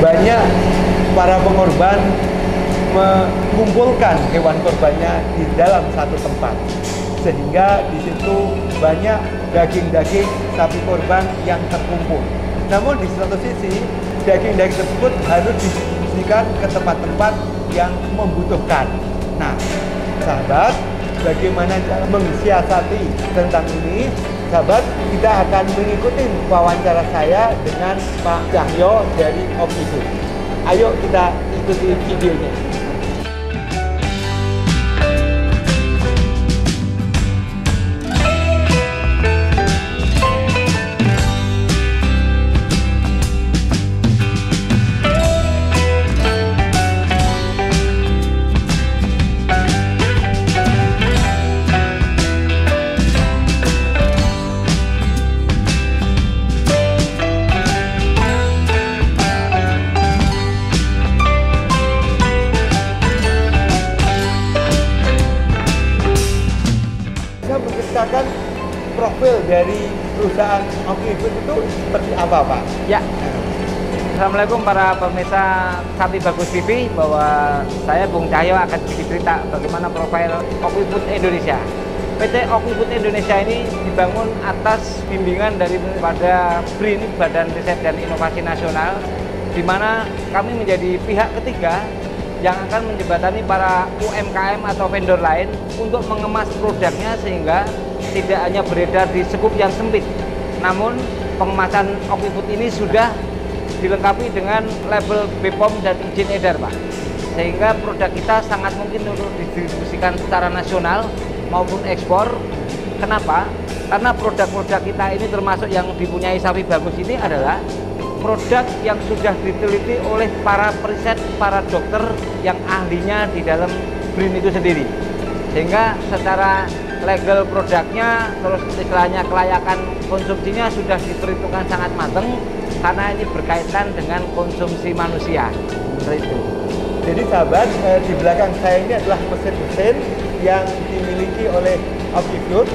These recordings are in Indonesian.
banyak para pengorban mengumpulkan hewan korbannya di dalam satu tempat sehingga di situ banyak daging-daging sapi korban yang terkumpul. Namun di satu sisi daging-daging tersebut harus didistribusikan ke tempat-tempat yang membutuhkan. Nah, sahabat, bagaimana cara mensiasati tentang ini? Sahabat, kita akan mengikuti wawancara saya dengan Pak Cahyo dari Opisu. Ayo kita ikuti videonya. Profil dari perusahaan Oki Food itu seperti apa, Pak? Ya. Assalamualaikum para pemirsa Sapi Bagus TV bahwa saya Bung Cahyo akan sedikit cerita bagaimana profil Oki Food Indonesia. PT Oki Food Indonesia ini dibangun atas bimbingan daripada BRIN Badan Riset dan Inovasi Nasional di mana kami menjadi pihak ketiga yang akan menjembatani para UMKM atau vendor lain untuk mengemas produknya sehingga tidak hanya beredar di sekup yang sempit. Namun pengemasan Oki Food ini sudah dilengkapi dengan label BPOM dan izin edar, Pak. Sehingga produk kita sangat mungkin untuk didistribusikan secara nasional maupun ekspor. Kenapa? Karena produk-produk kita ini termasuk yang dipunyai sapi bagus ini adalah produk yang sudah diteliti oleh para periset, para dokter yang ahlinya di dalam BRIN itu sendiri. Sehingga secara legal produknya, terus istilahnya kelayakan konsumsinya sudah diperhitungkan sangat matang karena ini berkaitan dengan konsumsi manusia. Seperti itu. Jadi sahabat, eh, di belakang saya ini adalah mesin-mesin yang dimiliki oleh Okifood.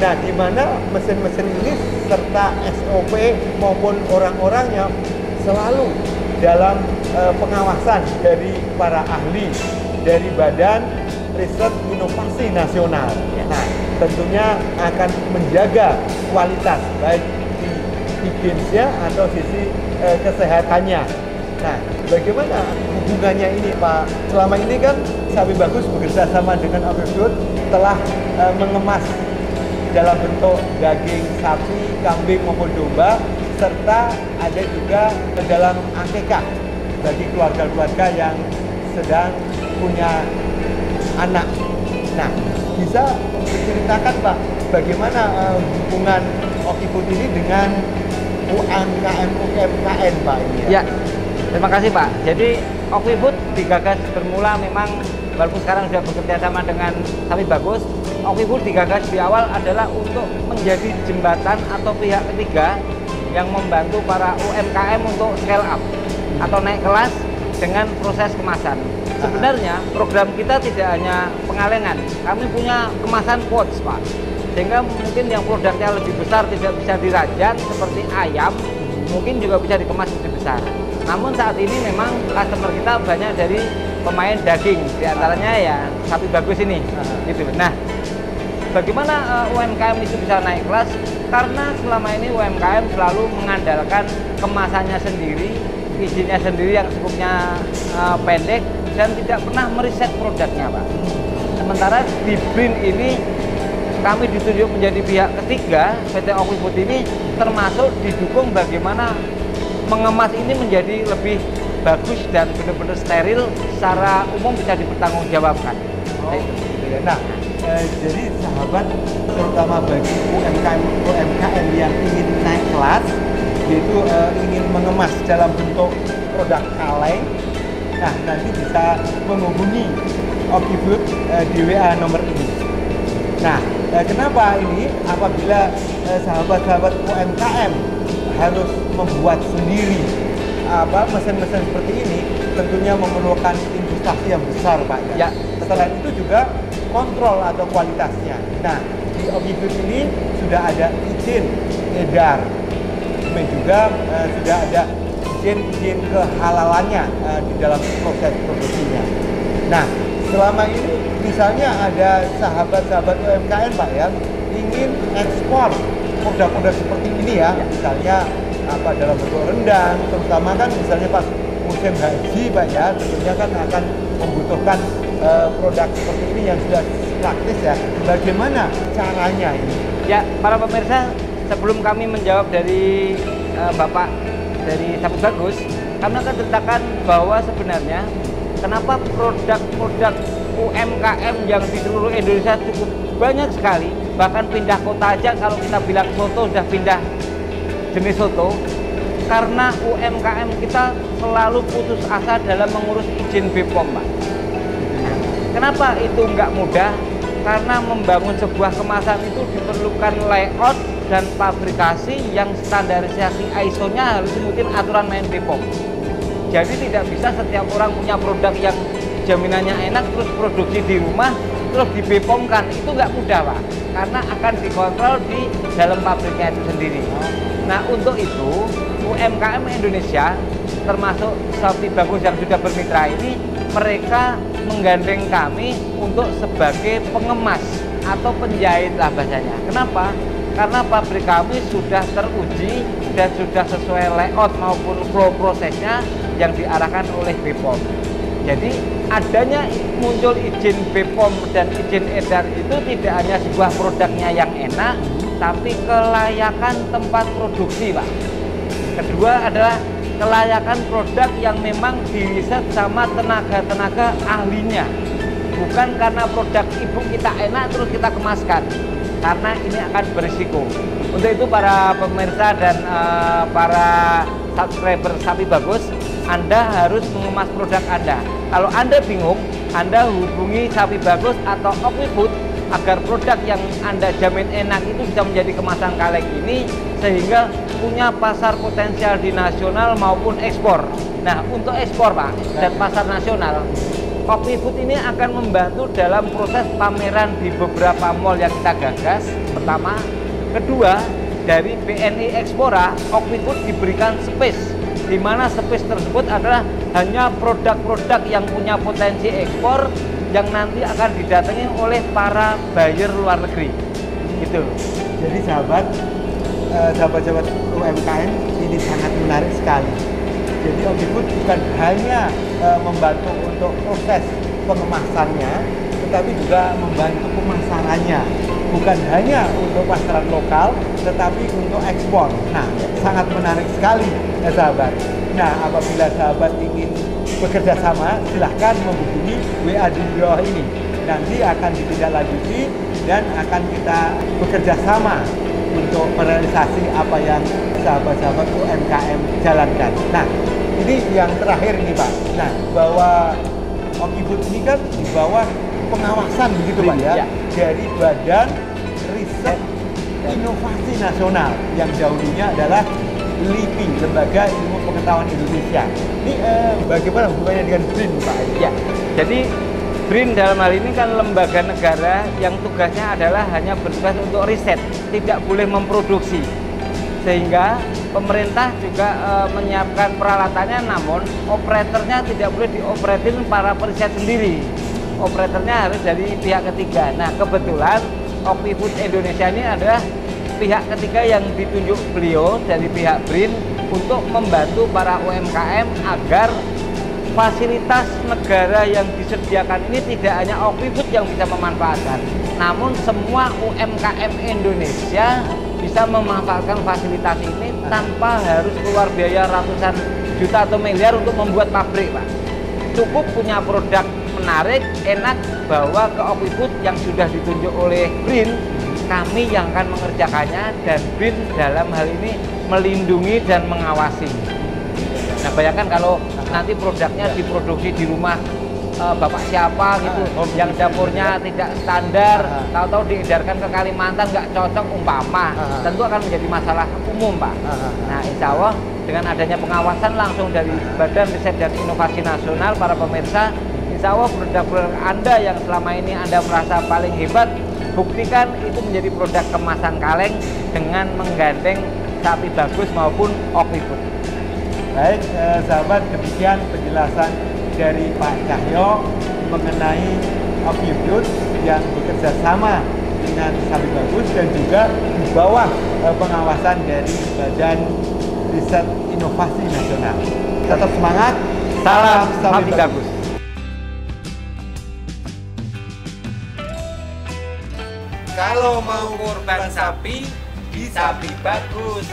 Nah, di mana mesin-mesin ini serta SOP maupun orang-orangnya selalu dalam eh, pengawasan dari para ahli dari Badan Riset Inovasi Nasional. Nah, tentunya akan menjaga kualitas baik di higienisnya atau sisi eh, kesehatannya. Nah, bagaimana hubungannya ini Pak? Selama ini kan Sapi Bagus bekerja sama dengan Okifood telah eh, mengemas dalam bentuk daging sapi, kambing maupun domba serta ada juga ke dalam akekah bagi keluarga-keluarga yang sedang punya anak. Nah, bisa diceritakan Pak bagaimana uh, hubungan Okifood ini dengan UMKM UMKM Pak ini Ya, terima kasih Pak. Jadi Okifood digagas bermula memang walaupun sekarang sudah bekerja sama dengan Sapi Bagus, Okifood digagas di awal adalah untuk menjadi jembatan atau pihak ketiga yang membantu para UMKM untuk scale up atau naik kelas dengan proses kemasan. Sebenarnya program kita tidak hanya pengalengan, kami punya kemasan pouch Pak. Sehingga mungkin yang produknya lebih besar tidak bisa dirajang seperti ayam, mungkin juga bisa dikemas lebih besar. Namun saat ini memang customer kita banyak dari pemain daging, di antaranya ya sapi bagus ini. Gitu. Nah, bagaimana uh, UMKM itu bisa naik kelas? Karena selama ini UMKM selalu mengandalkan kemasannya sendiri, izinnya sendiri yang cukupnya uh, pendek dan tidak pernah meriset produknya, Pak. Sementara di BRIN ini kami ditunjuk menjadi pihak ketiga PT Okifood ini termasuk didukung bagaimana mengemas ini menjadi lebih bagus dan benar-benar steril secara umum bisa dipertanggungjawabkan. Oh, nah, eh, jadi sahabat terutama bagi UMKM UMKM yang ingin naik kelas yaitu eh, ingin mengemas dalam bentuk produk kaleng nah nanti bisa menghubungi Okifood eh, di WA nomor ini nah eh, kenapa ini apabila eh, sahabat-sahabat UMKM harus membuat sendiri apa mesin-mesin seperti ini tentunya memerlukan investasi yang besar Pak Ya. Setelah itu juga kontrol atau kualitasnya. Nah, di Okifood ini sudah ada izin edar. Kemudian juga eh, sudah ada izin-izin kehalalannya uh, di dalam proses produksinya. Nah, selama ini misalnya ada sahabat-sahabat UMKM Pak ya ingin ekspor produk-produk seperti ini ya, ya. misalnya apa dalam bentuk rendang, terutama kan misalnya pas musim haji Pak ya, tentunya kan akan membutuhkan uh, produk seperti ini yang sudah praktis ya. Bagaimana caranya ini? Ya, para pemirsa, sebelum kami menjawab dari uh, Bapak dari Sapu Bagus, kami akan ceritakan bahwa sebenarnya kenapa produk-produk UMKM yang di seluruh Indonesia cukup banyak sekali bahkan pindah kota aja kalau kita bilang soto sudah pindah jenis soto karena UMKM kita selalu putus asa dalam mengurus izin BPOM Pak. Kenapa itu nggak mudah? Karena membangun sebuah kemasan itu diperlukan layout dan fabrikasi yang standarisasi ISO-nya harus mungkin aturan main BPOM. Jadi tidak bisa setiap orang punya produk yang jaminannya enak terus produksi di rumah terus di BPOM kan itu nggak mudah pak karena akan dikontrol di dalam pabriknya itu sendiri. Nah untuk itu UMKM Indonesia termasuk Shopee Bagus yang sudah bermitra ini mereka menggandeng kami untuk sebagai pengemas atau penjahit lah bahasanya. Kenapa? Karena pabrik kami sudah teruji dan sudah sesuai layout maupun flow prosesnya yang diarahkan oleh BPOM. Jadi adanya muncul izin BPOM dan izin edar itu tidak hanya sebuah produknya yang enak, tapi kelayakan tempat produksi, Pak. Kedua adalah kelayakan produk yang memang diriset sama tenaga-tenaga ahlinya bukan karena produk ibu kita enak terus kita kemaskan karena ini akan berisiko untuk itu para pemirsa dan uh, para subscriber sapi bagus anda harus mengemas produk Anda kalau Anda bingung Anda hubungi sapi bagus atau Food agar produk yang Anda jamin enak itu bisa menjadi kemasan kaleng ini sehingga punya pasar potensial di nasional maupun ekspor. Nah, untuk ekspor Pak dan pasar nasional, Kopi Food ini akan membantu dalam proses pameran di beberapa mall yang kita gagas. Pertama, kedua, dari BNI Expora, Kopi Food diberikan space di mana space tersebut adalah hanya produk-produk yang punya potensi ekspor yang nanti akan didatangi oleh para buyer luar negeri. Gitu. Jadi sahabat eh, sahabat-sahabat UMKM ini sangat menarik sekali. Jadi Omnibus bukan hanya uh, membantu untuk proses pengemasannya, tetapi juga membantu pemasarannya. Bukan hanya untuk pasaran lokal, tetapi untuk ekspor. Nah, sangat menarik sekali ya sahabat. Nah, apabila sahabat ingin bekerja sama, silahkan menghubungi WA di bawah ini. Nanti akan ditindaklanjuti dan akan kita bekerja sama untuk merealisasi apa yang sahabat-sahabat UMKM jalankan. Nah, ini yang terakhir nih Pak. Nah, bahwa Okibut ini kan di bawah pengawasan begitu Pak ya, ya. dari Badan Riset Inovasi Nasional yang dahulunya adalah LIPI, Lembaga Ilmu Pengetahuan Indonesia. Ini eh, bagaimana hubungannya dengan BRIN Pak? Ya, jadi BRIN dalam hal ini kan lembaga negara yang tugasnya adalah hanya bertugas untuk riset, tidak boleh memproduksi. Sehingga pemerintah juga e, menyiapkan peralatannya namun operatornya tidak boleh dioperatin para periset sendiri. Operatornya harus dari pihak ketiga. Nah, kebetulan Opi Indonesia ini adalah pihak ketiga yang ditunjuk beliau dari pihak BRIN untuk membantu para UMKM agar fasilitas negara yang disediakan ini tidak hanya Okwibut yang bisa memanfaatkan, namun semua UMKM Indonesia bisa memanfaatkan fasilitas ini tanpa harus keluar biaya ratusan juta atau miliar untuk membuat pabrik, Pak. Cukup punya produk menarik, enak, bawa ke Okwibut yang sudah ditunjuk oleh BRIN, kami yang akan mengerjakannya dan BRIN dalam hal ini melindungi dan mengawasi. Nah bayangkan kalau nanti produknya diproduksi di rumah uh, bapak siapa gitu, oh, yang dapurnya tidak standar, tahu-tahu diedarkan ke Kalimantan nggak cocok umpama, tentu akan menjadi masalah umum pak. Nah insya Allah dengan adanya pengawasan langsung dari Badan Riset dan Inovasi Nasional para pemirsa, insya Allah produk-produk Anda yang selama ini Anda merasa paling hebat, buktikan itu menjadi produk kemasan kaleng dengan menggandeng sapi bagus maupun Oknibus. Baik, eh, sahabat, demikian penjelasan dari Pak Cahyo mengenai Okifood yang bekerja sama dengan Sapi Bagus dan juga di bawah eh, pengawasan dari Badan Riset Inovasi Nasional. Tetap semangat, Salam Sapi Bagus. Kalau mau korban sapi, di sapi bagus.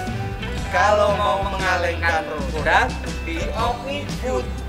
Kalau mau mengalengkan produk, di Omi Food.